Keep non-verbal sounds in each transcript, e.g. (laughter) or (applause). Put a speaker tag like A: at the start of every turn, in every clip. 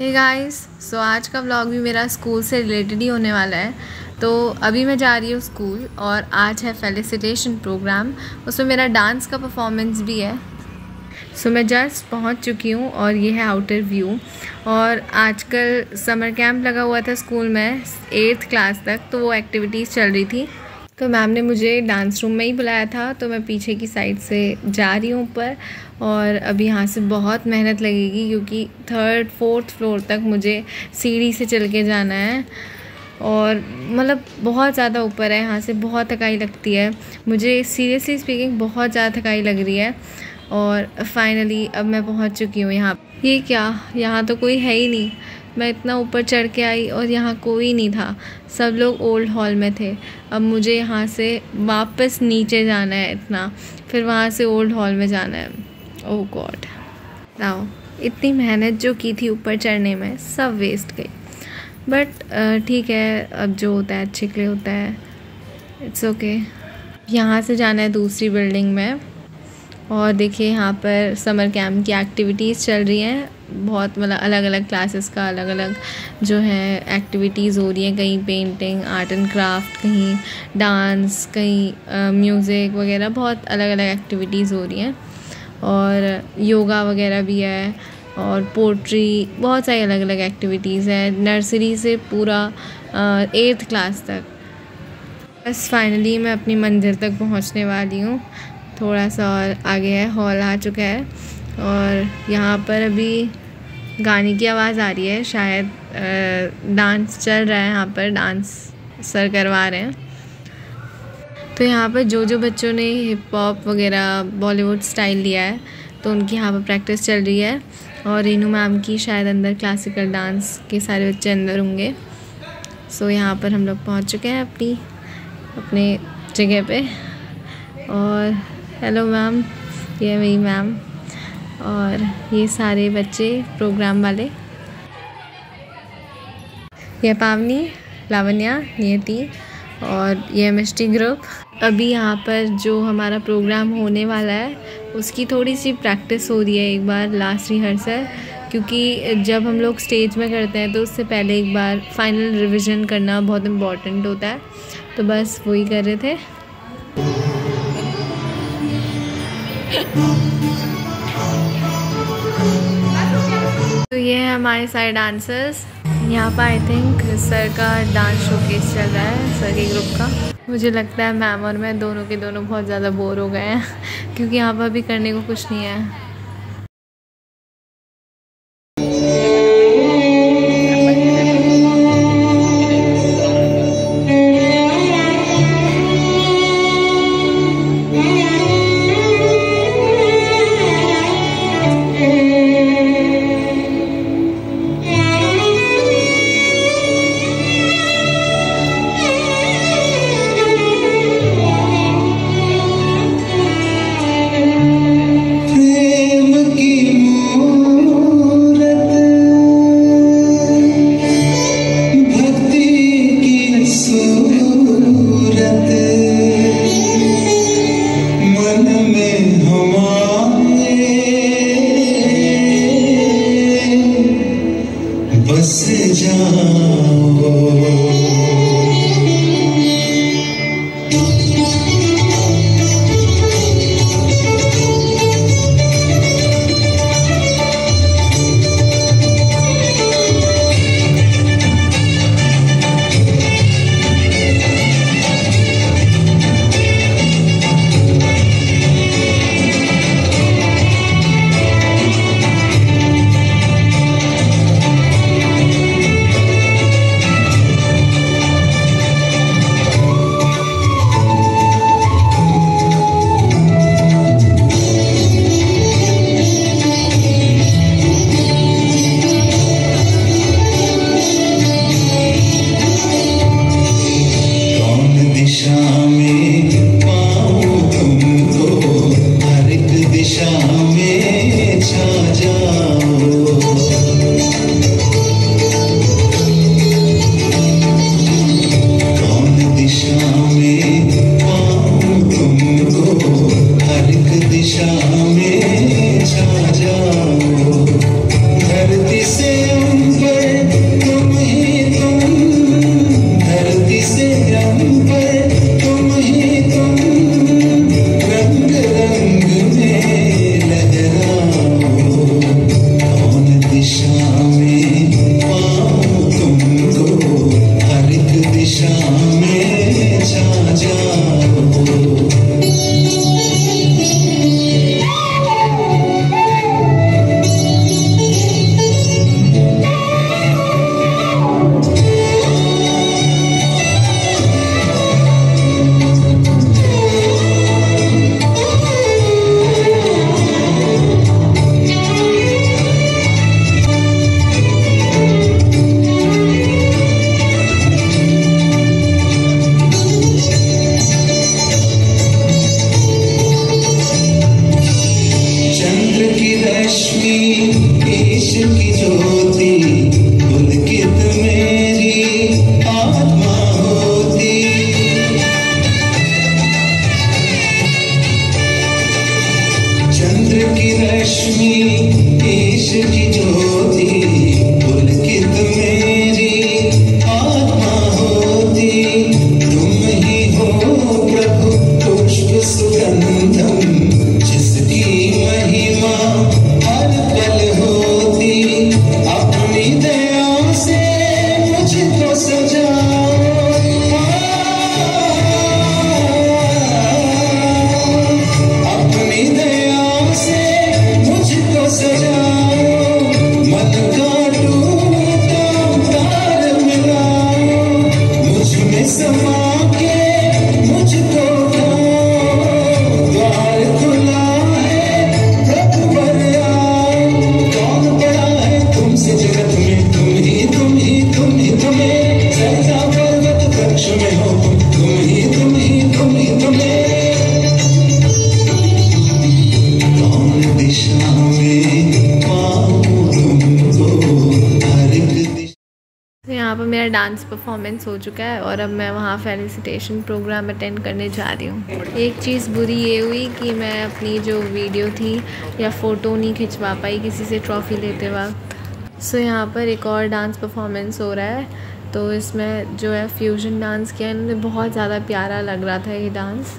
A: Hey guys so आज का vlog भी मेरा स्कूल से रिलेटेड ही होने वाला है। तो अभी मैं जा रही हूँ स्कूल और आज है फेलिसिटेशन प्रोग्राम उसमें मेरा डांस का परफॉर्मेंस भी है। सो so, मैं जस्ट पहुँच चुकी हूँ और ये है आउटर व्यू और आजकल समर कैंप लगा हुआ था स्कूल में एट्थ क्लास तक तो वो एक्टिविटीज़ चल रही थी। तो मैम ने मुझे डांस रूम में ही बुलाया था तो मैं पीछे की साइड से जा रही हूँ ऊपर और अभी यहाँ से बहुत मेहनत लगेगी क्योंकि थर्ड फोर्थ फ्लोर तक मुझे सीढ़ी से चल के जाना है और मतलब बहुत ज़्यादा ऊपर है, यहाँ से बहुत थकाई लगती है। मुझे सीरियसली स्पीकिंग बहुत ज़्यादा थकाई लग रही है और फाइनली अब मैं पहुँच चुकी हूँ यहाँ। ये क्या? यहाँ तो कोई है ही नहीं। मैं इतना ऊपर चढ़ के आई और यहाँ कोई नहीं था। सब लोग ओल्ड हॉल में थे। अब मुझे यहाँ से वापस नीचे जाना है इतना। फिर वहाँ से ओल्ड हॉल में जाना है। ओ गॉड आओ इतनी मेहनत जो की थी ऊपर चढ़ने में, सब वेस्ट गई। बट ठीक है, अब जो होता है, अच्छे के लिए होता है। It's okay. यहाँ से जाना है दूसरी बिल्डिंग में। और देखिए, यहाँ पर समर कैम्प की एक्टिविटीज़ चल रही हैं। बहुत मतलब अलग अलग क्लासेस का अलग अलग जो है एक्टिविटीज़ हो रही हैं, कहीं पेंटिंग आर्ट एंड क्राफ्ट कहीं डांस कहीं म्यूज़िक वगैरह, बहुत अलग अलग एक्टिविटीज़ हो रही हैं। और योगा वगैरह भी है और पोट्री बहुत सारी अलग अलग एक्टिविटीज़ हैं। नर्सरी से पूरा एट्थ क्लास तक। बस फाइनली मैं अपनी मंजिल तक पहुँचने वाली हूँ। थोड़ा सा और आगे है हॉल आ चुका है। और यहाँ पर अभी गाने की आवाज़ आ रही है, शायद डांस चल रहा है यहाँ पर डांस सर करवा रहे हैं। तो यहाँ पर जो जो बच्चों ने हिप हॉप वगैरह बॉलीवुड स्टाइल लिया है तो उनकी यहाँ पर प्रैक्टिस चल रही है और रीनू मैम की शायद अंदर क्लासिकल डांस के सारे बच्चे अंदर होंगे। सो यहाँ पर हम लोग पहुँच चुके हैं अपनी, अपने जगह पे। और हेलो मैम ये मेरी मैम और ये सारे बच्चे प्रोग्राम वाले। ये पावनी, लावण्या, नियति और ये एम ग्रुप अभी यहाँ पर जो हमारा प्रोग्राम होने वाला है, उसकी थोड़ी सी प्रैक्टिस हो रही है एक बार लास्ट रिहर्सल क्योंकि जब हम लोग स्टेज में करते हैं तो उससे पहले एक बार फाइनल रिवीजन करना बहुत इंपॉर्टेंट होता है। तो बस वही कर रहे थे। ये है हमारे सारे डांसर्स यहाँ पर आई थिंक सर का डांस शोकेस चल रहा है सर के ग्रुप का। मुझे लगता है मैम और मैं दोनों के दोनों बहुत ज़्यादा बोर हो गए हैं, (laughs) क्योंकि यहाँ पर अभी करने को कुछ नहीं है।
B: डांस परफॉर्मेंस हो चुका है और अब मैं वहाँ फेलिसिटेशन प्रोग्राम अटेंड करने जा रही हूँ। एक चीज़ बुरी ये हुई कि मैं अपनी जो वीडियो थी या फ़ोटो नहीं खिंचवा पाई किसी से ट्रॉफ़ी लेते वक्त। सो यहाँ पर एक और डांस परफॉर्मेंस हो रहा है। तो इसमें जो है फ्यूजन डांस किया इन्होंने बहुत ज़्यादा प्यारा लग रहा था ये डांस।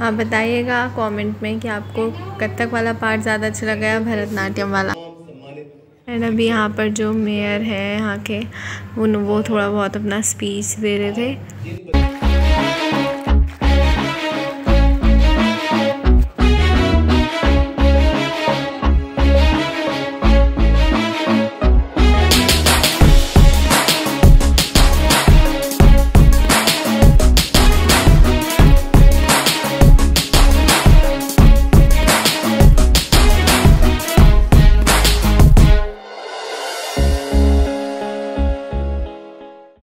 B: आप बताइएगा कमेंट में कि आपको कथक वाला पार्ट ज़्यादा अच्छा लगा या भरतनाट्यम वाला?
A: एंड अभी यहाँ पर जो मेयर है, यहाँ के, उन वो थोड़ा बहुत अपना स्पीच दे रहे थे।